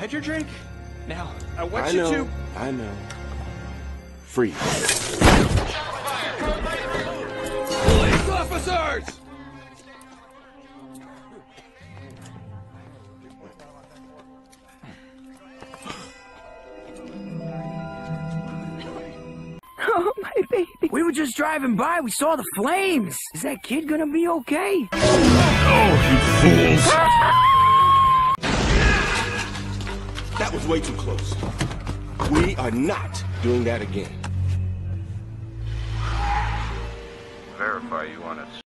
had your drink. Now, I want I you know. to. I know. Freeze. Police officers! Oh, my baby. We were just driving by. We saw the flames. Is that kid gonna be okay? Oh, That was way too close. We are not doing that again. Verify you